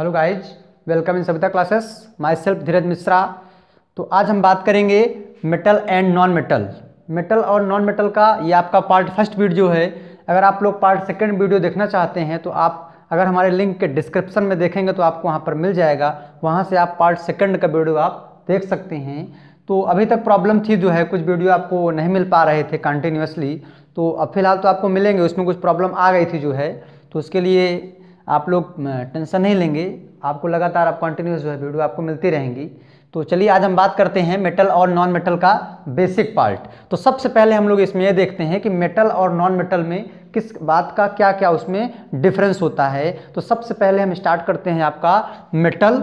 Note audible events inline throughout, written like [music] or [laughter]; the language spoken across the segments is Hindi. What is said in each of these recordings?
Hello guys welcome in Savita classes myself Dheeraj Mishra तो आज हम बात करेंगे metal and non metal metal और नॉन मेटल का ये आपका पार्ट फ़र्स्ट वीडियो है। अगर आप लोग पार्ट सेकंड वीडियो देखना चाहते हैं तो आप अगर हमारे लिंक के डिस्क्रिप्शन में देखेंगे तो आपको वहाँ पर मिल जाएगा। वहाँ से आप पार्ट सेकंड का वीडियो आप देख सकते हैं। तो अभी तक प्रॉब्लम थी जो है, कुछ वीडियो आपको नहीं मिल पा रहे थे कंटिन्यूसली तो अब फ़िलहाल तो आपको मिलेंगे, उसमें कुछ प्रॉब्लम आ गई थी जो है। तो उसके लिए आप लोग टेंशन नहीं लेंगे। आपको लगातार आप कंटिन्यूस जो है वीडियो आपको मिलती रहेंगी। तो चलिए आज हम बात करते हैं मेटल और नॉन मेटल का बेसिक पार्ट तो सबसे पहले हम लोग इसमें ये देखते हैं कि मेटल और नॉन मेटल में किस बात का क्या क्या उसमें डिफरेंस होता है। तो सबसे पहले हम स्टार्ट करते हैं आपका मेटल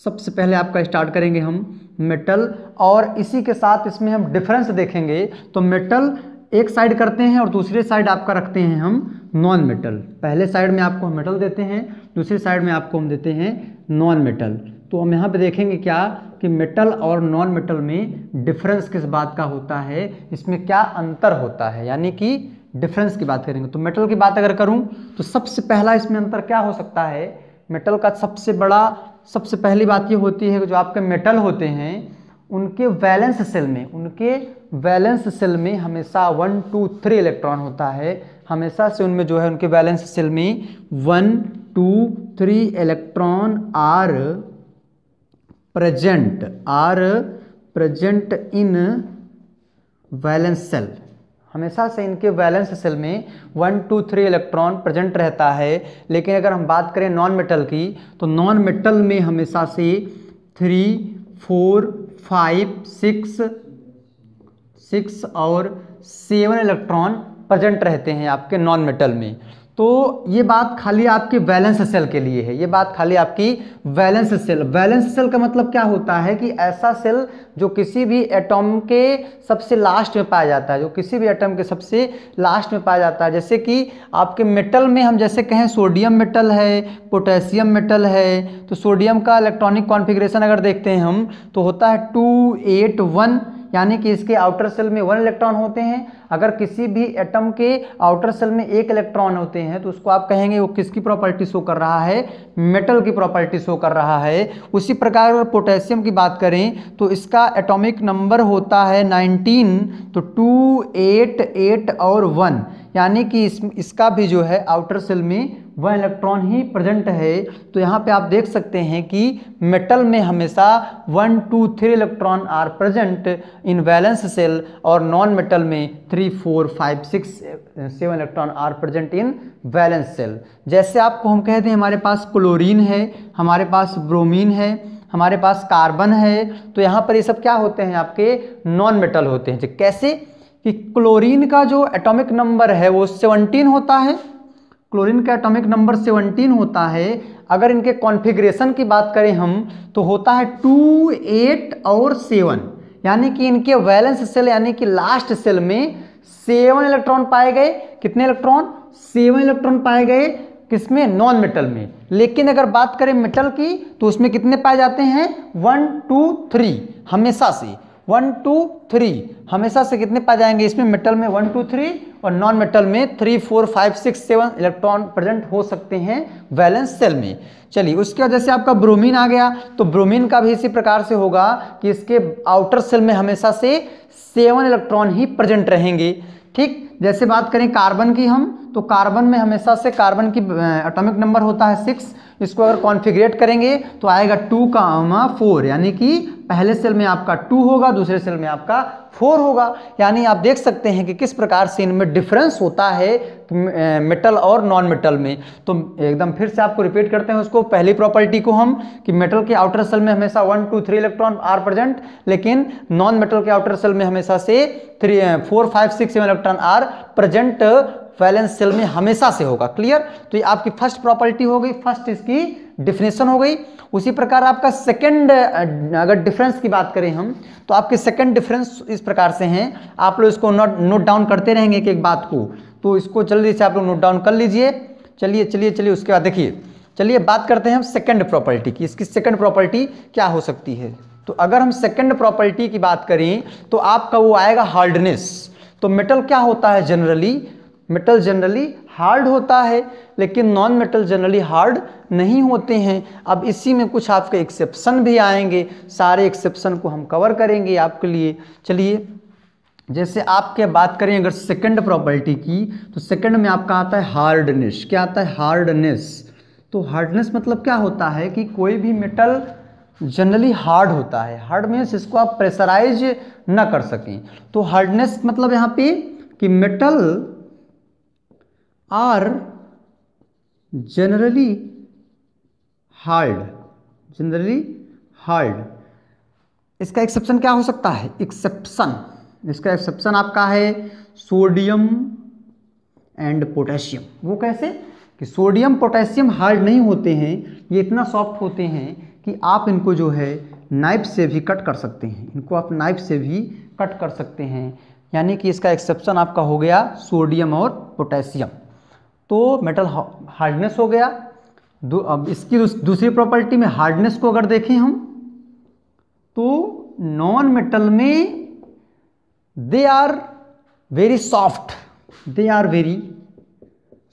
सबसे पहले आपका स्टार्ट करेंगे हम मेटल और इसी के साथ इसमें हम डिफरेंस देखेंगे। तो मेटल एक साइड करते हैं और दूसरे साइड आपका रखते हैं हम नॉन मेटल पहले साइड में आपको हम मेटल देते हैं, दूसरी साइड में आपको हम देते हैं नॉन मेटल तो हम यहाँ पे देखेंगे क्या कि मेटल और नॉन मेटल में डिफरेंस किस बात का होता है, इसमें क्या अंतर होता है, यानी कि डिफरेंस की बात करेंगे। तो मेटल की बात अगर करूँ तो सबसे पहला इसमें अंतर क्या हो सकता है? मेटल का सबसे बड़ा, सबसे पहली बात ये होती है कि जो आपके मेटल होते हैं उनके वैलेंस सेल में, उनके वैलेंस सेल में हमेशा वन टू थ्री इलेक्ट्रॉन होता है। हमेशा से उनमें जो है उनके वैलेंस सेल में one two three electron are present are present in valence shell हमेशा से इनके वैलेंस सेल में one two three electron present रहता है। लेकिन अगर हम बात करें नॉन मेटल की तो नॉन मेटल में हमेशा से three four five six six और सेवन इलेक्ट्रॉन प्रजेंट रहते हैं आपके नॉन मेटल में। तो ये बात खाली आपकी बैलेंस सेल के लिए है। ये बात खाली आपकी वैलेंस सेल बैलेंस सेल का मतलब क्या होता है कि ऐसा सेल जो किसी भी एटॉम के सबसे लास्ट में पाया जाता है, जो किसी भी एटम के सबसे लास्ट में पाया जाता है। जैसे कि आपके मेटल में हम जैसे कहें सोडियम मेटल है पोटेशियम मेटल है तो सोडियम का इलेक्ट्रॉनिक कॉन्फिग्रेशन अगर देखते हैं हम तो होता है टू एट वन यानी कि इसके आउटर सेल में वन इलेक्ट्रॉन होते हैं अगर किसी भी एटम के आउटर सेल में एक इलेक्ट्रॉन होते हैं तो उसको आप कहेंगे वो किसकी प्रॉपर्टी शो कर रहा है? मेटल की प्रॉपर्टी शो कर रहा है। उसी प्रकार अगर पोटेशियम की बात करें तो इसका एटॉमिक नंबर होता है 19 तो 2 8 8 और 1 यानी कि इस, इसका भी जो है आउटर सेल में वह इलेक्ट्रॉन ही प्रेजेंट है। तो यहाँ पे आप देख सकते हैं कि मेटल में हमेशा one two three electron are present in valence shell और नॉन मेटल में three four five six seven electron are present in valence shell जैसे आपको हम कहते हैं, हमारे पास क्लोरीन है, हमारे पास ब्रोमीन है, हमारे पास कार्बन है तो यहाँ पर ये सब क्या होते हैं आपके? नॉन मेटल होते हैं। कैसे? कि क्लोरीन का जो एटॉमिक नंबर है, वो सेवनटीन होता है। क्लोरीन का एटॉमिक नंबर 17 होता है। अगर इनके कॉन्फ़िगरेशन की बात करें हम तो होता है टू एट और सेवन यानी कि इनके वैलेंस सेल यानी कि लास्ट सेल में सेवन इलेक्ट्रॉन पाए गए। कितने इलेक्ट्रॉन? सेवन इलेक्ट्रॉन पाए गए किसमें? नॉन मेटल में। लेकिन अगर बात करें मेटल की तो उसमें कितने पाए जाते हैं? वन, टू, थ्री, हमेशा से। One, two, three. हमेशा से कितने पाए जाएँगे इसमें? मेटल में वन, टू, थ्री और नॉन मेटल में three four five six seven electron present हो सकते हैं वैलेंस सेल में। चलिए, उसके बाद जैसे आपका ब्रोमीन आ गया। तो ब्रोमीन का भी इसी प्रकार से होगा कि इसके आउटर सेल में हमेशा से सेवन इलेक्ट्रॉन ही प्रेजेंट रहेंगे। ठीक? जैसे बात करें कार्बन की हम तो कार्बन में हमेशा से कार्बन की एटॉमिक नंबर होता है सिक्स इसको अगर कॉन्फ़िगरेट करेंगे तो आएगा टू का आमा फोर यानी कि पहले सेल में आपका टू होगा, दूसरे सेल में आपका फोर होगा। यानी आप देख सकते हैं कि किस प्रकार से इनमें डिफरेंस होता है मेटल और नॉन मेटल में। तो एकदम फिर से आपको रिपीट करते हैं उसको। पहली प्रॉपर्टी को हम कि मेटल के आउटर सेल में हमेशा one two three electron are present लेकिन नॉन मेटल के आउटर सेल में हमेशा से three four five six seven electron are present valence shell में हमेशा से होगा। क्लियर तो ये आपकी फ़र्स्ट प्रॉपर्टी हो गई फ़र्स्ट इसकी डिफिनेशन हो गई। उसी प्रकार आपका सेकंड अगर डिफरेंस की बात करें हम तो आपके सेकंड डिफरेंस इस प्रकार से हैं। आप लोग इसको नोट नोट डाउन करते रहेंगे एक एक बात को। तो इसको जल्दी से आप लोग नोट डाउन कर लीजिए। चलिए चलिए चलिए, उसके बाद देखिए। चलिए, बात करते हैं हम सेकंड प्रॉपर्टी की। इसकी सेकंड प्रॉपर्टी क्या हो सकती है? तो अगर हम सेकंड प्रॉपर्टी की बात करें तो आपका वो आएगा हार्डनेस तो मेटल क्या होता है जनरली मेटल जनरली हार्ड होता है, लेकिन नॉन मेटल जनरली हार्ड नहीं होते हैं। अब इसी में कुछ आपके एक्सेप्शन भी आएँगे। सारे एक्सेप्शन को हम कवर करेंगे आपके लिए। चलिए, जैसे आपके बात करें अगर सेकंड प्रॉपर्टी की तो सेकंड में आपका आता है हार्डनेस क्या आता है हार्डनेस तो हार्डनेस मतलब क्या होता है कि कोई भी मेटल जनरली हार्ड होता है। हार्ड मीन्स इसको आप प्रेशराइज ना कर सकें। तो हार्डनेस मतलब यहाँ पे कि metal are generally hard generally hard इसका एक्सेप्शन क्या हो सकता है? एक्सेप्शन इसका एक्सेप्शन आपका है सोडियम एंड पोटेशियम वो कैसे? कि सोडियम पोटेशियम हार्ड नहीं होते हैं, ये इतना सॉफ्ट होते हैं कि आप इनको जो है नाइफ से भी कट कर सकते हैं। इनको आप नाइफ से भी कट कर सकते हैं। यानी कि इसका एक्सेप्शन आपका हो गया सोडियम और पोटेशियम तो मेटल हार्डनेस हो गया। अब इसकी दूसरी प्रॉपर्टी में हार्डनेस को अगर देखें हम तो नॉन मेटल में they are very soft they are very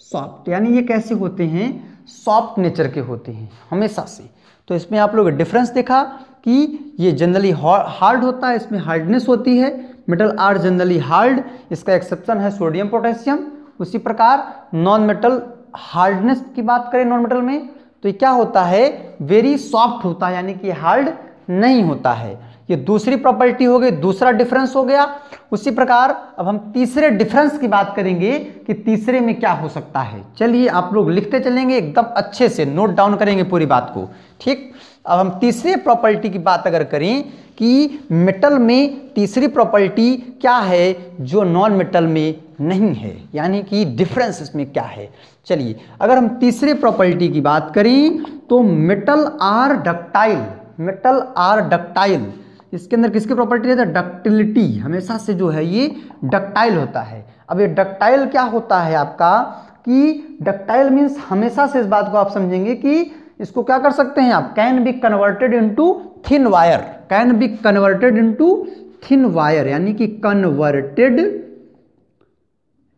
soft यानी ये कैसे होते हैं? सॉफ्ट नेचर के होते हैं, हमेशा से। तो इसमें आप लोग डिफरेंस देखा कि ये जनरली हार्ड होता है, इसमें हार्डनेस होती है। मेटल आर जनरली हार्ड इसका एक्सेप्शन है सोडियम पोटेशियम उसी प्रकार नॉन मेटल हार्डनेस की बात करें नॉन मेटल में तो क्या होता है? वेरी सॉफ्ट होता है, यानी कि हार्ड नहीं होता है। ये दूसरी प्रॉपर्टी हो गई, दूसरा डिफरेंस हो गया। उसी प्रकार अब हम तीसरे डिफरेंस की बात करेंगे कि तीसरे में क्या हो सकता है। चलिए आप लोग लिखते चलेंगे, एकदम अच्छे से नोट डाउन करेंगे पूरी बात को। ठीक? अब हम तीसरे प्रॉपर्टी की बात अगर करें कि मेटल में तीसरी प्रॉपर्टी क्या है, जो नॉन मेटल में नहीं है, यानी कि डिफरेंस इसमें क्या है। चलिए, अगर हम तीसरे प्रॉपर्टी की बात करें तो metal are ductile metal are ductile इसके अंदर किसकी प्रॉपर्टी रहता है? डक्टिलिटी हमेशा से जो है ये डक्टाइल होता है। अब ये डक्टाइल क्या होता है आपका? कि डक्टाइल मीन्स हमेशा से इस बात को आप समझेंगे कि इसको क्या कर सकते हैं आप? Can be converted into thin wire can be converted into thin wire यानी कि कन्वर्टेड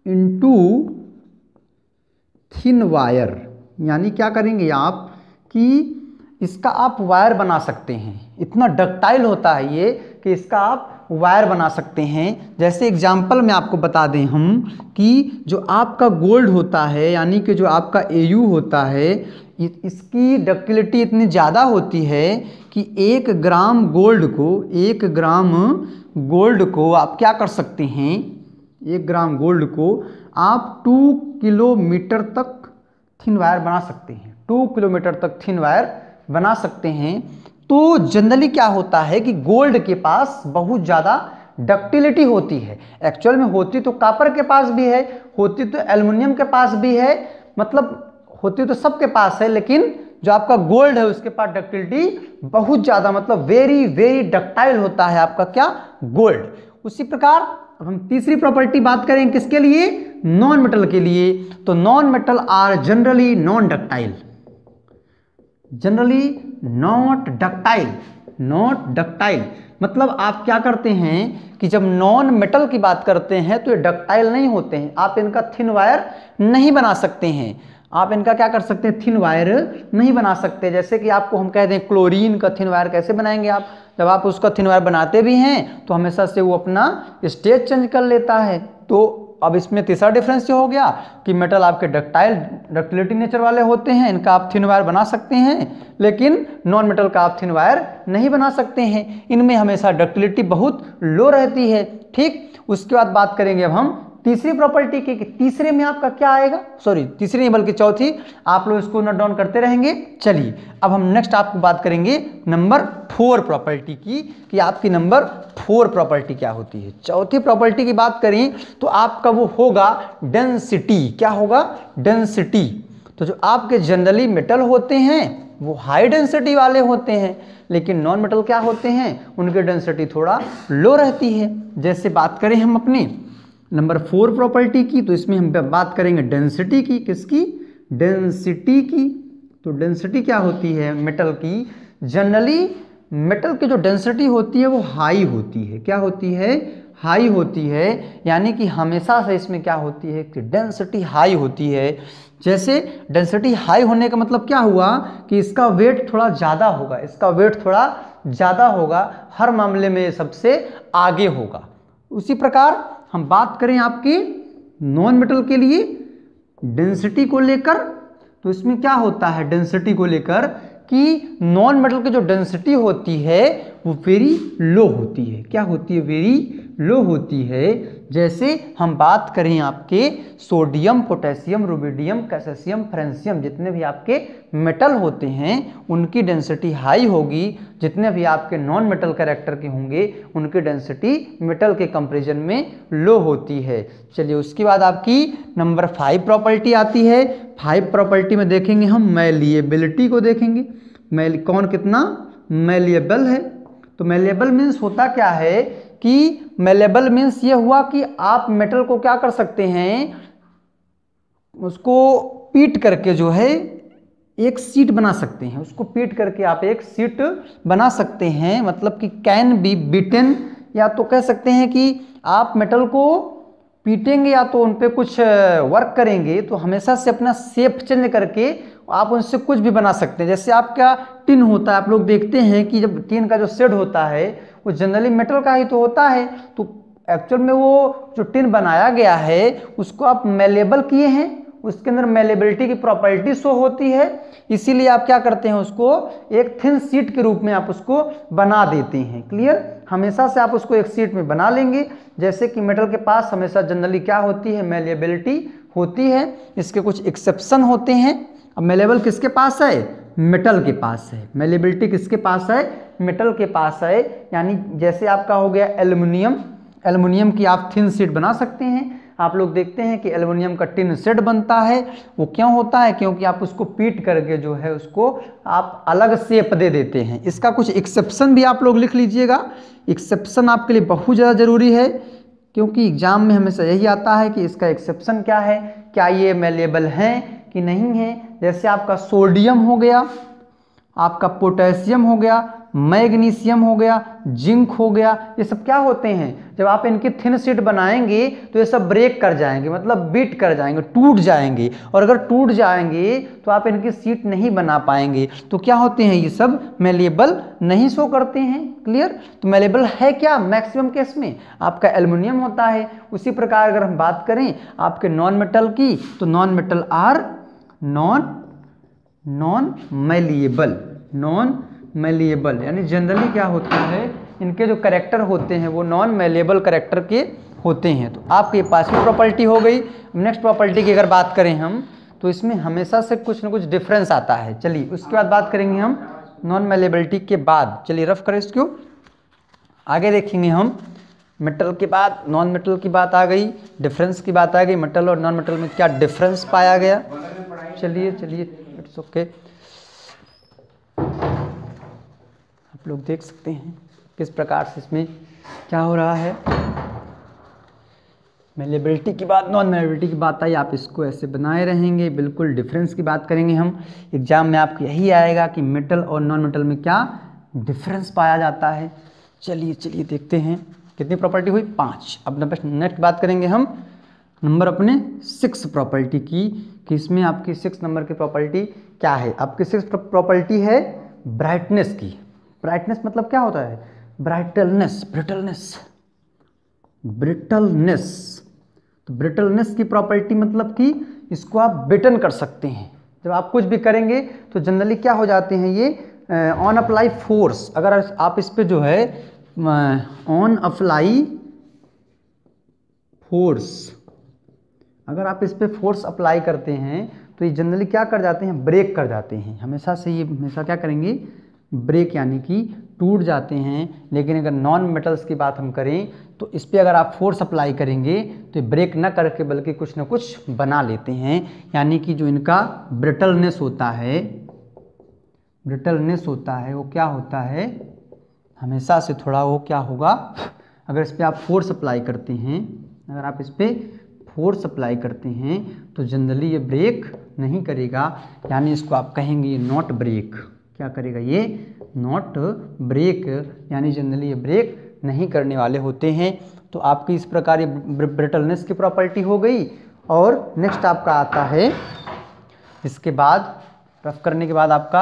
इनटू थिन वायर यानी क्या करेंगे आप कि इसका आप वायर बना सकते हैं। इतना डक्टाइल होता है ये कि इसका आप वायर बना सकते हैं। जैसे एग्ज़ाम्पल में आपको बता दें हम कि जो आपका गोल्ड होता है, यानी कि जो आपका एयू होता है इसकी डक्टिलिटी इतनी ज़्यादा होती है कि एक ग्राम गोल्ड को, एक ग्राम गोल्ड को आप क्या कर सकते हैं? एक ग्राम गोल्ड को आप टू किलोमीटर तक थिन वायर बना सकते हैं। टू किलोमीटर तक थिन वायर बना सकते हैं। तो जनरली क्या होता है कि गोल्ड के पास बहुत ज़्यादा डक्टिलिटी होती है। एक्चुअल में होती तो कापर के पास भी है, होती तो एल्युमिनियम के पास भी है मतलब होती तो सबके पास है, लेकिन जो आपका गोल्ड है उसके पास डक्टिलिटी बहुत ज़्यादा मतलब वेरी वेरी डक्टाइल होता है आपका क्या? गोल्ड उसी प्रकार अब हम तीसरी प्रॉपर्टी बात करें किसके लिए? नॉन मेटल के लिए। तो non metal are generally non ductile generally not ductile not ductile मतलब आप क्या करते हैं कि जब नॉन मेटल की बात करते हैं तो ये डक्टाइल नहीं होते हैं। आप इनका थिन वायर नहीं बना सकते हैं। आप इनका क्या कर सकते हैं? थिन वायर नहीं बना सकते। जैसे कि आपको हम कह दें क्लोरीन का थिन वायर कैसे बनाएँगे आप? जब आप उसका थिन वायर बनाते भी हैं तो हमेशा से वो अपना स्टेज चेंज कर लेता है। तो अब इसमें तीसरा डिफरेंस ये हो गया कि मेटल आपके डक्टाइल डक्टिलिटी नेचर वाले होते हैं, इनका आप थिन वायर बना सकते हैं, लेकिन नॉन मेटल का आप थिन वायर नहीं बना सकते हैं। इनमें हमेशा डक्टिलिटी बहुत लो रहती है, ठीक? उसके बाद बात करेंगे अब हम तीसरी प्रॉपर्टी की तीसरे में आपका क्या आएगा? सॉरी तीसरी नहीं, बल्कि चौथी। आप लोग इसको नोट डाउन करते रहेंगे। चलिए, अब हम नेक्स्ट आपको बात करेंगे नंबर फोर प्रॉपर्टी की, कि आपकी नंबर फोर प्रॉपर्टी क्या होती है। चौथी प्रॉपर्टी की बात करें तो आपका वो होगा डेंसिटी क्या होगा? डेंसिटी तो जो आपके जनरली मेटल होते हैं, वो हाई डेंसिटी वाले होते हैं, लेकिन नॉन मेटल क्या होते हैं? उनकी डेंसिटी थोड़ा लो रहती है। जैसे बात करें हम अपनी नंबर फोर प्रॉपर्टी की तो इसमें हम बात करेंगे डेंसिटी की, किसकी? डेंसिटी की। तो डेंसिटी क्या होती है? मेटल की। जनरली मेटल की जो डेंसिटी होती है, वो हाई होती है। क्या होती है? हाई होती है। यानी कि हमेशा से इसमें क्या होती है कि डेंसिटी हाई होती है। जैसे डेंसिटी हाई होने का मतलब क्या हुआ कि इसका वेट थोड़ा ज़्यादा होगा। इसका वेट थोड़ा ज़्यादा होगा। हर मामले में सबसे आगे होगा। उसी प्रकार हम बात करें आपके नॉन मेटल के लिए डेंसिटी को लेकर तो इसमें क्या होता है डेंसिटी को लेकर कि नॉन मेटल की जो डेंसिटी होती है वो वेरी लो होती है। क्या होती है? वेरी लो होती है। जैसे हम बात करें आपके sodium, potassium, rubidium caesium francium, जितने भी आपके मेटल होते हैं, उनकी डेंसिटी हाई होगी। जितने भी आपके नॉन मेटल कैरेक्टर के होंगे, उनकी डेंसिटी मेटल के कंपेरिजन में लो होती है। चलिए उसके बाद आपकी नंबर फाइव प्रॉपर्टी आती है। फाइव प्रॉपर्टी में देखेंगे हम मैलिएबिलिटी को देखेंगे। मैल कौन कितना? मैलिएबल है। तो मैलिएबल मीन्स होता क्या है? कि मेलेबल मीन्स ये हुआ कि आप मेटल को क्या कर सकते हैं? उसको पीट करके जो है, एक सीट बना सकते हैं। उसको पीट करके आप एक सीट बना सकते हैं। मतलब कि कैन बी बीटन या तो कह सकते हैं कि आप मेटल को पीटेंगे, या तो उन पर कुछ वर्क करेंगे तो हमेशा से अपना सेप चेंज करके आप उनसे कुछ भी बना सकते हैं। जैसे आपका टिन होता है, आप लोग देखते हैं कि जब टिन का जो शेड होता है वो जनरली मेटल का ही तो होता है। तो एक्चुअल में वो जो टिन बनाया गया है, उसको आप मेलेबल किए हैं, उसके अंदर मेलेबिलिटी की प्रॉपर्टी शो होती है। इसीलिए आप क्या करते हैं उसको, एक थिन सीट के रूप में आप उसको बना देते हैं। क्लियर हमेशा से आप उसको एक सीट में बना लेंगे। जैसे कि मेटल के पास हमेशा जनरली क्या होती है मेलेबिलिटी होती है। इसके कुछ एक्सेप्शन होते हैं। अब मेलेबल किसके पास है? मेटल के पास है। मेलेबिलिटी किसके पास है? मेटल के पास है। यानी जैसे आपका हो गया एल्युमिनियम एल्युमिनियम की आप थिन सीट बना सकते हैं। आप लोग देखते हैं कि एल्युमिनियम का टिन सेट बनता है। वो क्यों होता है? क्योंकि आप उसको पीट करके जो है उसको आप अलग सेप दे देते हैं। इसका कुछ एक्सेप्शन भी आप लोग लिख लीजिएगा। एक्सेप्शन आपके लिए बहुत ज़्यादा ज़रूरी है। क्योंकि एग्ज़ाम में हमेशा यही आता है कि इसका एक्सेप्शन क्या है? क्या ये मेलेबल हैं कि नहीं है? जैसे आपका सोडियम हो गया, आपका पोटेशियम हो गया, मैग्नीशियम हो गया, जिंक हो गया, ये सब क्या होते हैं? जब आप इनकी थिन सीट बनाएँगे तो ये सब ब्रेक कर जाएँगे मतलब बीट कर जाएँगे, टूट जाएँगे। और अगर टूट जाएँगे तो आप इनकी सीट नहीं बना पाएँगे। तो क्या होते हैं ये सब? मेलेबल नहीं शो करते हैं, क्लियर? तो मेलेबल है क्या मैक्सिमम केस में? आपका एल्युमिनियम होता है। उसी प्रकार अगर हम बात करें आपके नॉन मेटल की तो non metal are non non malleable non malleable यानी जनरली क्या होता है? इनके जो करेक्टर होते हैं, वो नॉन मेलिएबल करेक्टर के होते हैं। तो आपके पास भी प्रॉपर्टी हो गई। नेक्स्ट प्रॉपर्टी की अगर बात करें हम तो इसमें हमेशा से कुछ ना कुछ डिफरेंस आता है। चलिए, उसके बाद बात करेंगे हम नॉन मेलेबिलिटी के बाद। चलिए रफ करें इसको। आगे देखेंगे हम। मेटल के बाद नॉन मेटल की बात आ गई। डिफरेंस की बात आ गई। मेटल और नॉन मेटल में क्या डिफरेंस पाया गया? चलिए चलिए इट्स ओके आप लोग देख सकते हैं किस प्रकार से इसमें क्या हो रहा है। मेलेबिलिटी की बात नॉन मेलेबिलिटी की बात आई, आप इसको ऐसे बनाए रहेंगे, बिल्कुल डिफरेंस की बात करेंगे हम। एग्ज़ाम में आपको यही आएगा कि मेटल और नॉन मेटल में क्या डिफरेंस पाया जाता है। चलिए चलिए देखते हैं कितनी प्रॉपर्टी हुई। पाँच। अब नेक्स्ट बात करेंगे हम। नंबर अपने सिक्स प्रॉपर्टी की। कि इसमें आपकी सिक्स नंबर की प्रॉपर्टी क्या है? आपकी सिक्स प्रॉपर्टी है ब्राइटनेस की। ब्राइटनेस मतलब क्या होता है? ब्राइटलनेस ब्रिटलनेस ब्रिटलनेस तो ब्रिटलनेस की प्रॉपर्टी मतलब कि इसको आप बिटन कर सकते हैं। जब आप कुछ भी करेंगे तो जनरली क्या हो जाते हैं ये ऑन अप्लाई फोर्स अगर आप इस पर जो है ऑन अप्लाई फोर्स अगर आप इस पर फोर्स अप्लाई करते हैं तो ये जनरली क्या कर जाते हैं? ब्रेक कर जाते हैं। हमेशा से ये, हमेशा क्या करेंगे? ब्रेक यानी कि टूट जाते हैं। लेकिन अगर नॉन मेटल्स की बात हम करें तो इस पर अगर आप फोर्स अप्लाई करेंगे तो ब्रेक ना करके बल्कि कुछ ना कुछ बना लेते हैं। यानी कि जो इनका ब्रिटलनेस होता है ब्रिटलनेस होता है, वो क्या होता है? हमेशा से थोड़ा वो क्या होगा? अगर इस पर आप फोर्स अप्लाई करते हैं, अगर आप इस पर फोर्स अप्लाई करते हैं तो जनरली ये ब्रेक नहीं करेगा। यानी इसको आप कहेंगे ये नॉट ब्रेक। क्या करेगा ये? Not break. यानी जनरली ये ब्रेक नहीं करने वाले होते हैं। तो आपकी इस प्रकार ये ब्रिटलनेस की प्रॉपर्टी हो गई। और नेक्स्ट आपका आता है, इसके बाद, रफ करने के बाद आपका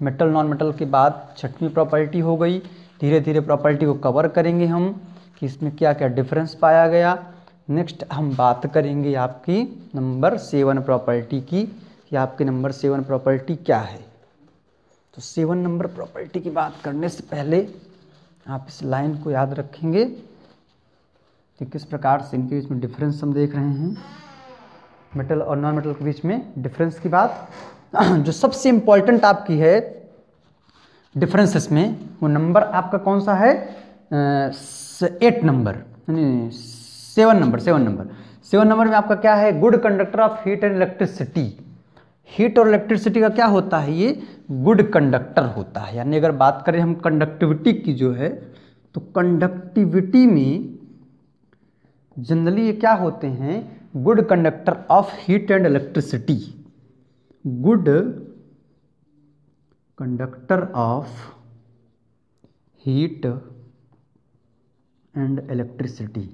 मेटल नॉन मेटल के बाद छठवीं प्रॉपर्टी हो गई। धीरे धीरे प्रॉपर्टी को कवर करेंगे हम, कि इसमें क्या क्या डिफरेंस पाया गया। नेक्स्ट हम बात करेंगे आपकी नंबर सेवन प्रॉपर्टी की कि आपकी नंबर सेवन प्रॉपर्टी क्या है। तो सेवन नंबर प्रॉपर्टी की बात करने से पहले आप इस लाइन को याद रखेंगे कि किस प्रकार से इनके बीच में डिफरेंस हम देख रहे हैं। मेटल और नॉन मेटल के बीच में डिफरेंस की बात। [clears throat] जो सबसे इंपॉर्टेंट आपकी है डिफरेंसेस में, वो नंबर आपका कौन सा है? एट नंबर यानी seven number seven number. Seven number में आपका क्या है? Good conductor of heat and electricity heat और इलेक्ट्रिसिटी का क्या होता है ये? गुड कंडक्टर होता है। यानी अगर बात करें हम कंडक्टिविटी की जो है तो कंडक्टिविटी में जनरली ये क्या होते हैं? Good conductor of heat and electricity good conductor of heat and electricity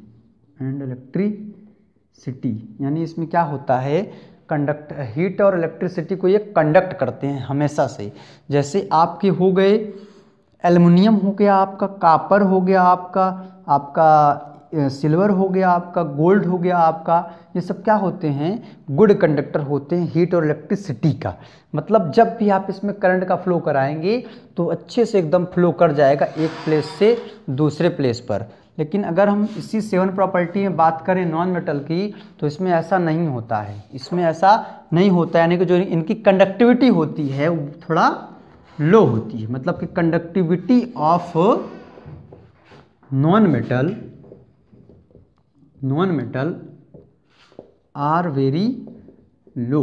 and electricity, यानी इसमें क्या होता है, कंडक्ट, हीट और इलेक्ट्रिसिटी को ये कंडक्ट करते हैं हमेशा से। जैसे आपके हो गए एल्युमिनियम हो गया आपका, कापर हो गया आपका आपका सिल्वर हो गया आपका, गोल्ड हो गया आपका, ये सब क्या होते हैं, गुड कंडक्टर होते हैं हीट और इलेक्ट्रिसिटी का। मतलब जब भी आप इसमें करंट का फ्लो कराएँगे तो अच्छे से एकदम फ्लो कर जाएगा एक प्लेस से दूसरे प्लेस पर। लेकिन अगर हम इसी सेवन प्रॉपर्टी में बात करें नॉन मेटल की तो इसमें ऐसा नहीं होता है। इसमें ऐसा नहीं होता यानी कि जो इनकी कंडक्टिविटी होती है, वो थोड़ा लो होती है। मतलब कि conductivity of non metal non metal are very low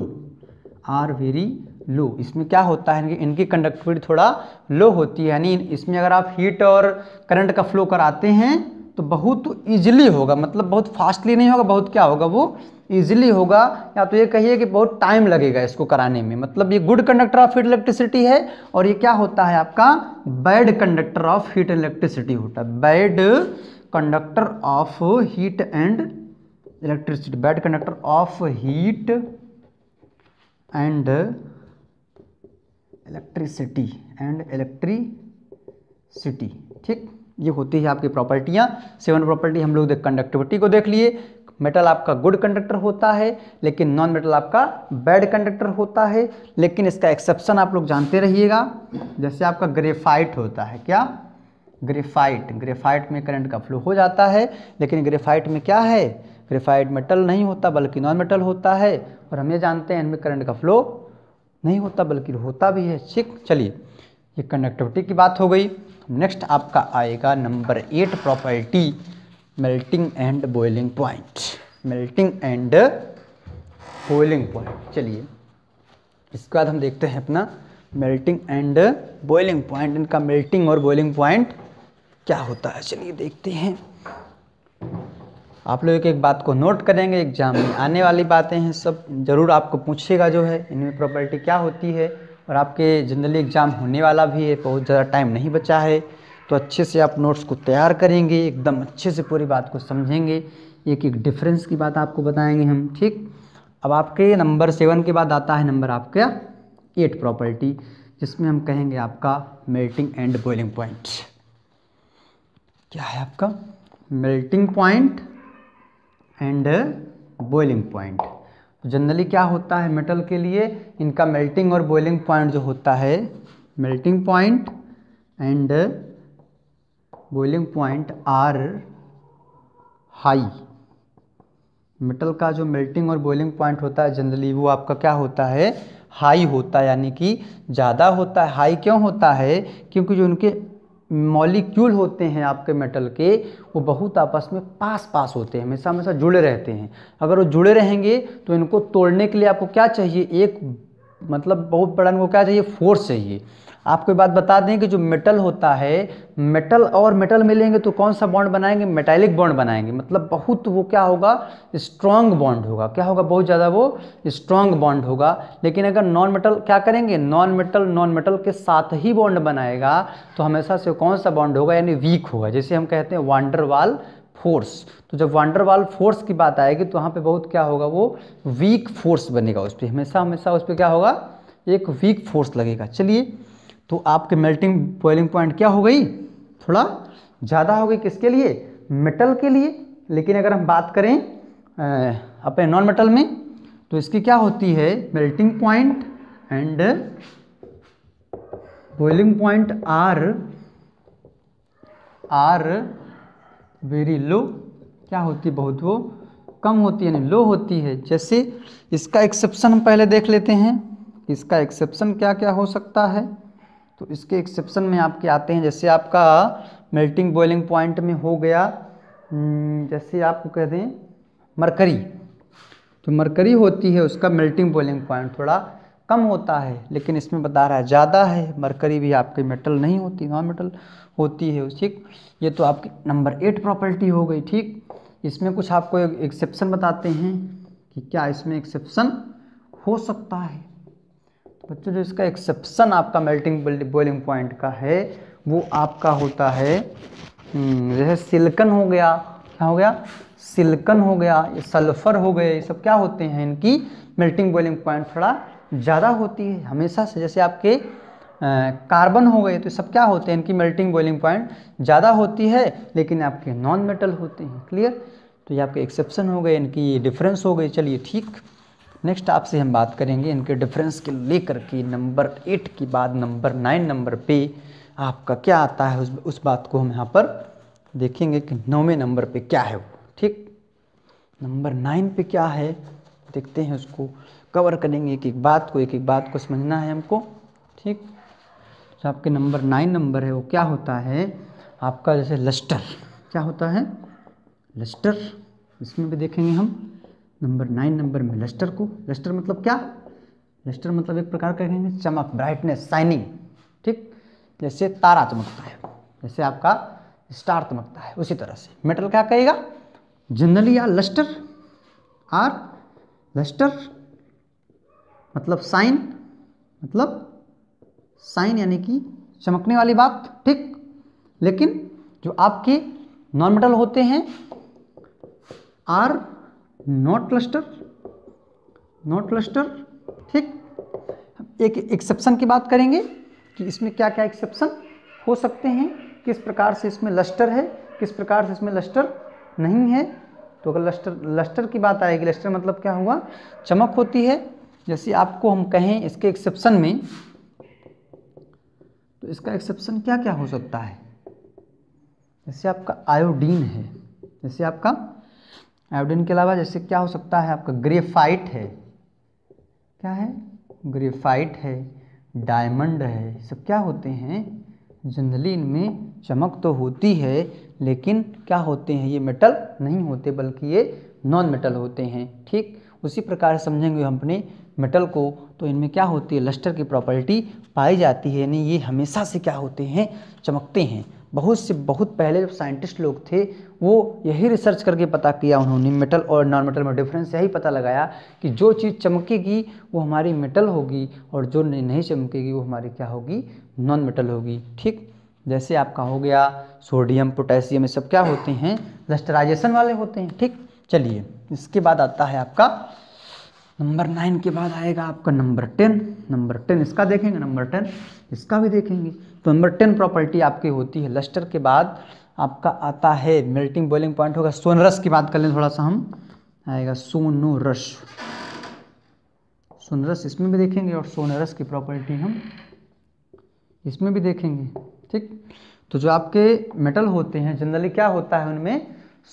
are very low इसमें क्या होता है इनकी इनकी कंडक्टिविटी थोड़ा लो होती है। यानी इसमें अगर आप हीट और करंट का फ्लो कराते हैं तो बहुत ईजिली होगा मतलब बहुत फास्टली नहीं होगा, बहुत क्या होगा वो? ईजिली होगा, या तो ये कहिए कि बहुत टाइम लगेगा इसको कराने में। मतलब ये good conductor of heat electricity है, और ये क्या होता है आपका? Bad conductor of heat electricity होता है। Bad conductor of heat and electricity bad conductor of heat and electricity and electricity ठीक? ये होती है आपकी प्रॉपर्टियाँ। सेवन प्रॉपर्टी हम लोग देख कंडक्टिविटी को देख लिए। मेटल आपका गुड कंडक्टर होता है, लेकिन नॉन मेटल आपका बैड कंडक्टर होता है। लेकिन इसका एक्सेप्शन आप लोग जानते रहिएगा। जैसे आपका ग्रेफाइट होता है, क्या? ग्रेफाइट ग्रेफाइट में करंट का फ्लो हो जाता है, लेकिन ग्रेफाइट में क्या है? ग्रेफाइट मेटल नहीं होता, बल्कि नॉन मेटल होता है। और हम ये जानते हैं, इनमें करंट का फ्लो नहीं होता, बल्कि होता भी है। ठीक, चलिए। ये कंडक्टिविटी की बात हो गई। नेक्स्ट आपका आएगा number eight property, melting and boiling point. Melting and boiling point, चलिए। इसके बाद हम देखते हैं अपना मेल्टिंग एंड बॉइलिंग पॉइंट, इनका मेल्टिंग और बॉइलिंग पॉइंट क्या होता है? चलिए देखते हैं। आप लोग एक एक बात को नोट करेंगे, एग्ज़ाम में आने वाली बातें हैं, सब ज़रूर आपको पूछेगा जो है, इनमें प्रॉपर्टी क्या होती है और आपके जनरली एग्ज़ाम होने वाला भी है, बहुत ज़्यादा टाइम नहीं बचा है तो अच्छे से आप नोट्स को तैयार करेंगे, एकदम अच्छे से पूरी बात को समझेंगे। एक एक डिफरेंस की बात आपको बताएँगे हम, ठीक? अब आपके नंबर सेवन के बाद आता है नंबर आपका एट प्रॉपर्टी जिसमें हम कहेंगे आपका मेल्टिंग एंड बॉइलिंग पॉइंट क्या है आपका? Melting point and boiling point generally क्या होता है मेटल के लिए? इनका मेल्टिंग और बॉइलिंग पॉइंट जो होता है, melting point and boiling point are high. Metal का जो मेल्टिंग और बॉइलिंग पॉइंट होता है जनरली वो आपका क्या होता है? हाई होता है, यानी कि ज़्यादा होता है। हाई क्यों होता है? क्योंकि जो उनके मॉलिक्यूल होते हैं आपके मेटल के, वो बहुत आपस में पास पास होते हैं हमेशा हमेशा जुड़े रहते हैं। अगर वो जुड़े रहेंगे तो इनको तोड़ने के लिए आपको क्या चाहिए? एक मतलब बहुत बड़ा इनको क्या चाहिए? फोर्स चाहिए। आपको बात बता दें कि जो मेटल होता है मेटल और मेटल मिलेंगे तो कौन सा बॉन्ड बनाएँगे? मेटालिक बॉन्ड बनाएँगे। मतलब बहुत वो क्या होगा? स्ट्रॉन्ग बॉन्ड होगा। क्या होगा? बहुत ज़्यादा वो स्ट्रॉन्ग बॉन्ड होगा। लेकिन अगर नॉन मेटल क्या करेंगे? नॉन मेटल नॉन मेटल के साथ ही बॉन्ड बनाएगा तो हमेशा से कौन सा बॉन्ड होगा? यानी वीक होगा। जैसे हम कहते हैं वांडर वाल फोर्स तो जब वांडरवाल फोर्स की बात आएगी तो वहाँ पे बहुत क्या होगा, वो वीक फोर्स बनेगा उस पर हमेशा हमेशा उस पर क्या होगा, एक वीक फोर्स लगेगा। चलिए तो आपके मेल्टिंग बॉइलिंग पॉइंट क्या हो गई? थोड़ा ज़्यादा हो गई किसके लिए? मेटल के लिए। लेकिन अगर हम बात करें अपने नॉन मेटल में तो इसकी क्या होती है? Melting point and boiling point are are very low क्या होती है बहुत वो? कम होती है यानी लो होती है। जैसे इसका एक्सेप्शन हम पहले देख लेते हैं इसका एक्सेप्शन क्या क्या हो सकता है। तो इसके एक्सेप्शन में आपके आते हैं जैसे आपका मेल्टिंग बॉइलिंग पॉइंट में हो गया हम्म, जैसे आपको कह दें मरकरी। तो मरकरी होती है उसका मेल्टिंग बॉइलिंग पॉइंट थोड़ा कम होता है लेकिन इसमें बता रहा है ज़्यादा है मरकरी भी आपकी मेटल नहीं होती नॉन मेटल होती है ठीक? ये तो आपकी नंबर एट प्रॉपर्टी हो गई ठीक? इसमें कुछ आपको एक एक्सेप्शन बताते हैं कि क्या इसमें एक्सेप्शन हो सकता है। तो बच्चों जो इसका एक्सेप्शन आपका मेल्टिंग बॉइलिंग पॉइंट का है वो आपका होता है हम्म, जैसे सिलिकन हो गया। क्या हो गया? सिलिकन हो गया सल्फ़र हो गए ये सब क्या होते हैं इनकी? मेल्टिंग बॉइलिंग पॉइंट थोड़ा ज़्यादा होती है, हमेशा से जैसे आपके कार्बन हो गए तो सब क्या होते हैं, इनकी मेल्टिंग बॉइलिंग पॉइंट ज़्यादा होती है, लेकिन आपके नॉन मेटल होते हैं क्लियर तो ये आपके एक्सेप्शन हो गए, इनकी डिफरेंस हो गई, चलिए ठीक। नेक्स्ट आपसे हम बात करेंगे इनके डिफरेंस के लेकर के नंबर एट के बाद नंबर नाइन नंबर पे आपका क्या आता है, उस उस बात को हम यहाँ पर देखेंगे कि नौवें नंबर पे क्या है वो, ठीक? नंबर नाइन पे क्या है, देखते हैं उसको। कवर करेंगे, एक एक बात को, एक एक बात को समझना है हमको, ठीक? जो आपके नंबर नाइन नंबर है, वो क्या होता है? आपका जैसे लस्टर, क्या होता है? लस्टर, इसमें भी देखेंगे हम, नंबर नाइन नंबर में लस्टर को। लस्टर मतलब क्या? लस्टर मतलब एक प्रकार का कहेंगे चमक ब्राइटनेस शाइनिंग ठीक? जैसे तारा चमकता है, जैसे आपका स्टार चमकता है, उसी तरह से। मेटल क्या कहेगा? जनरली या लस्टर? आर लस्टर मतलब साइन मतलब साइन यानी कि चमकने वाली बात, ठीक। लेकिन जो आपके नॉन मेटल होते हैं, are not cluster not cluster, ठीक। एक एक्सेप्शन की बात करेंगे कि इसमें क्या क्या एक्सेप्शन हो सकते हैं, किस प्रकार से इसमें लस्टर है, किस प्रकार से इसमें लस्टर नहीं है। तो अगर लस्टर लस्टर की बात आएगी, लस्टर मतलब क्या हुआ? चमक होती है जैसे आपको हम कहें इसके एक्सेप्शन में तो इसका एक्सेप्शन क्या क्या हो सकता है? जैसे आपका आयोडीन है, जैसे आपका आयोडीन के अलावा जैसे क्या हो सकता है? आपका ग्रेफाइट है। क्या है? ग्रेफाइट है डायमंड है सब क्या होते हैं? जनरली इनमें चमक तो होती है, लेकिन क्या होते हैं? ये मेटल नहीं होते, बल्कि ये नॉन मेटल होते हैं। ठीक? उसी प्रकार समझेंगे हम अपने मेटल को तो इनमें क्या होती है? लस्टर की प्रॉपर्टी पाई जाती है। यानी ये हमेशा से क्या होते हैं? चमकते हैं। बहुत से, बहुत पहले जब साइंटिस्ट लोग थे, वो यही रिसर्च करके पता किया उन्होंने मेटल और नॉन मेटल में डिफरेंस यही पता लगाया कि जो चीज़ चमकेगी, वो हमारी मेटल होगी और जो नहीं चमकेगी, वो हमारी क्या होगी? नॉन मेटल होगी। ठीक? जैसे आपका हो गया सोडियम पोटेशियम ये सब क्या होते हैं? लस्टराइजेशन वाले होते हैं। ठीक? चलिए, इसके बाद आता है आपका नंबर नाइन के बाद आएगा आपका नंबर टेन। नंबर टेन इसका देखेंगे, नंबर टेन इसका भी देखेंगे। तो नंबर टेन प्रॉपर्टी आपकी होती है लस्टर के बाद आपका आता है मेल्टिंग बॉइलिंग पॉइंट होगा। सोनरस की बात कर लें थोड़ा सा हम। आएगा सोनोरस सोनरस इसमें भी देखेंगे और सोनरस की प्रॉपर्टी हम इसमें भी देखेंगे, ठीक? तो जो आपके मेटल होते हैं, जनरली क्या होता है उनमें?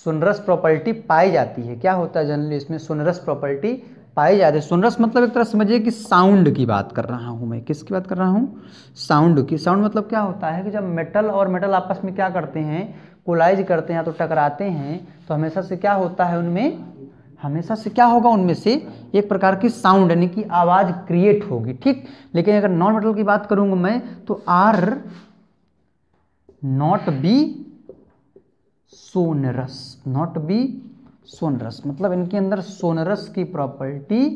सोनरस प्रॉपर्टी पाई जाती है। क्या होता है जनरली इसमें? सोनरस प्रॉपर्टी पाई जाती सोनरस मतलब एक तरह समझिए कि साउंड की बात कर रहा हूँ मैं। किसकी बात कर रहा हूँ? साउंड की। साउंड मतलब क्या होता है कि जब मेटल और मेटल आपस में क्या करते हैं, कोलाइज करते हैं तो टकराते हैं तो हमेशा से क्या होता है उनमें? हमेशा से क्या होगा उनमें से? एक प्रकार की साउंड, यानी कि आवाज़ क्रिएट होगी। ठीक? लेकिन अगर नॉन मेटल की बात करूँगा मैं तो are not be sonorous not be sonorous. मतलब इनके अंदर सोनरस की प्रॉपर्टी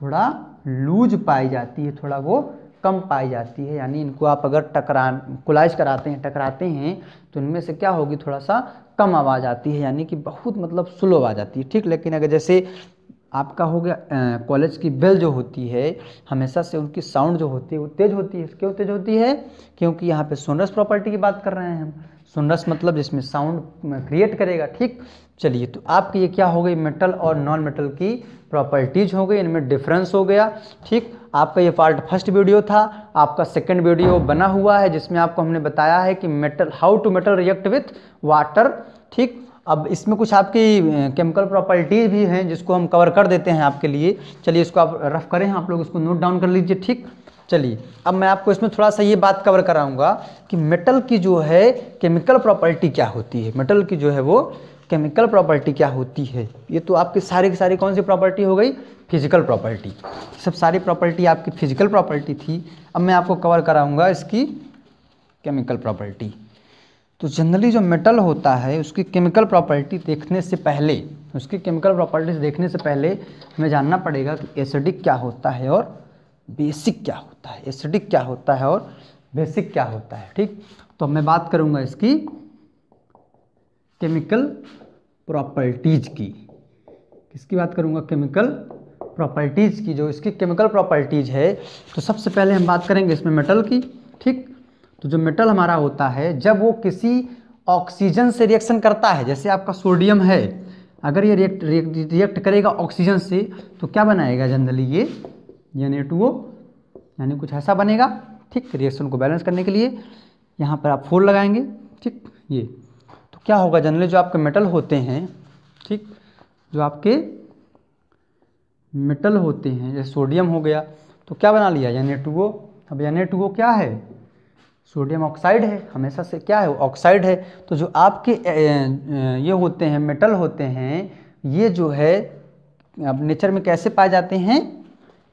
थोड़ा लूज पाई जाती है, थोड़ा वो कम पाई जाती है। यानी इनको आप अगर टकरा कुलाइज कराते हैं, टकराते हैं तो इनमें से क्या होगी? थोड़ा सा कम आवाज़ आती है, यानी कि बहुत मतलब स्लो आवाज़ आती है। ठीक, लेकिन अगर जैसे आपका हो गया कॉलेज की बेल जो होती है, हमेशा से उनकी साउंड जो होती है, वो तेज़ होती है। क्यों तेज़ होती है? क्योंकि यहाँ पे सोनरस प्रॉपर्टी की बात कर रहे हैं हम। सोनरस मतलब जिसमें साउंड क्रिएट करेगा, ठीक? चलिए तो आपकी ये क्या हो गई? मेटल और नॉन मेटल की प्रॉपर्टीज़ हो गई, इनमें डिफरेंस हो गया। ठीक, आपका ये पार्ट फ़र्स्ट वीडियो था, आपका सेकंड वीडियो बना हुआ है, जिसमें आपको हमने बताया है कि metal how to metal react with water ठीक, अब इसमें कुछ आपकी केमिकल प्रॉपर्टीज़ भी हैं, जिसको हम कवर कर देते हैं आपके लिए। चलिए, इसको आप रफ करें, आप लोग इसको नोट डाउन कर लीजिए, ठीक। चलिए, अब मैं आपको इसमें थोड़ा सा ये बात कवर कराऊँगा कि मेटल की जो है केमिकल प्रॉपर्टी क्या होती है? मेटल की जो है वो केमिकल प्रॉपर्टी क्या होती है? ये तो आपकी सारी की सारी कौन सी प्रॉपर्टी हो गई? फ़िज़िकल प्रॉपर्टी सब सारी प्रॉपर्टी आपकी फ़िज़िकल प्रॉपर्टी थी। अब मैं आपको कवर कराऊँगा इसकी केमिकल प्रॉपर्टी तो जनरली जो मेटल होता है, उसकी केमिकल प्रॉपर्टी देखने से पहले, उसकी केमिकल प्रॉपर्टीज़ देखने से पहले हमें जानना पड़ेगा कि एसिडिक क्या होता है और बेसिक क्या होता है। एसिडिक क्या होता है और बेसिक क्या होता है, ठीक? तो मैं बात करूँगा इसकी केमिकल प्रॉपर्टीज़ की। किसकी बात करूँगा? केमिकल प्रॉपर्टीज़ की। जो इसकी केमिकल प्रॉपर्टीज़ है तो सबसे पहले हम बात करेंगे इसमें मेटल की, ठीक? तो जो मेटल हमारा होता है, जब वो किसी ऑक्सीजन से रिएक्शन करता है, जैसे आपका सोडियम है, अगर ये रिएक्ट रिएक्ट करेगा ऑक्सीजन से तो क्या बनाएगा जनरली ये? यानी टू यानी कुछ ऐसा बनेगा, ठीक? रिएक्शन को बैलेंस करने के लिए यहाँ पर आप फोर लगाएँगे, ठीक? ये। क्या होगा जनरली जो आपके मेटल होते हैं, ठीक? जो आपके मेटल होते हैं, जैसे सोडियम हो गया तो क्या बना लिया? यानी टू अब यानी टू क्या है? सोडियम ऑक्साइड है, हमेशा से क्या है? ऑक्साइड है। तो जो आपके ये होते हैं मेटल होते हैं, ये जो है अब नेचर में कैसे पाए जाते हैं?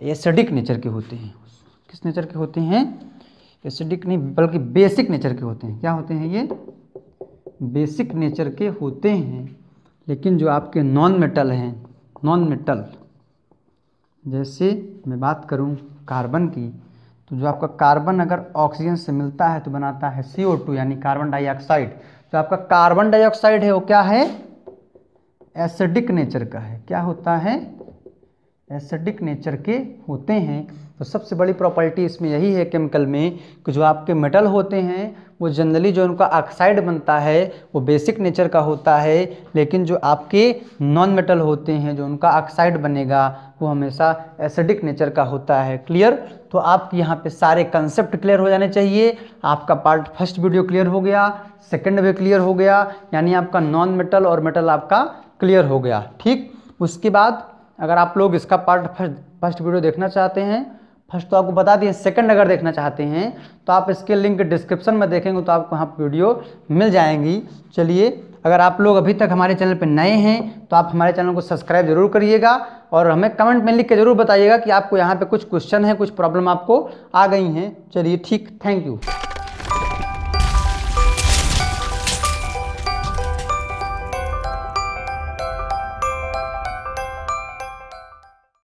एसिडिक नेचर के होते हैं। किस नेचर के होते हैं? एसिडिक नहीं, बल्कि बेसिक नेचर के होते हैं। क्या होते हैं ये? बेसिक नेचर के होते हैं, लेकिन जो आपके नॉन मेटल हैं नॉन मेटल जैसे मैं बात करूँ कार्बन की तो जो आपका कार्बन अगर ऑक्सीजन से मिलता है तो बनाता है CO2 यानी कार्बन डाइऑक्साइड जो आपका कार्बन डाइऑक्साइड है, वो क्या है? एसिडिक नेचर का है। क्या होता है? एसिडिक नेचर के होते हैं। तो सबसे बड़ी प्रॉपर्टी इसमें यही है केमिकल में कि जो आपके मेटल होते हैं वो जनरली जो उनका ऑक्साइड बनता है, वो बेसिक नेचर का होता है, लेकिन जो आपके नॉन मेटल होते हैं, जो उनका ऑक्साइड बनेगा, वो हमेशा एसिडिक नेचर का होता है। क्लियर तो आपके यहाँ पे सारे कंसेप्ट क्लियर हो जाने चाहिए। आपका पार्ट फ़र्स्ट वीडियो क्लियर हो गया सेकेंड भी क्लियर हो गया, यानी आपका नॉन मेटल और मेटल आपका क्लियर हो गया। ठीक? उसके बाद अगर आप लोग इसका पार्ट फ़र्स्ट फ़र्स्ट वीडियो देखना चाहते हैं फ़र्स्ट तो आपको बता दिए सेकंड अगर देखना चाहते हैं तो आप इसके लिंक डिस्क्रिप्शन में देखेंगे तो आपको वहाँ वीडियो मिल जाएँगी। चलिए, अगर आप लोग अभी तक हमारे चैनल पर नए हैं तो आप हमारे चैनल को सब्सक्राइब ज़रूर करिएगा और हमें कमेंट में लिख के ज़रूर बताइएगा कि आपको यहाँ पे कुछ क्वेश्चन है, कुछ प्रॉब्लम आपको आ गई हैं। चलिए, ठीक थैंक यू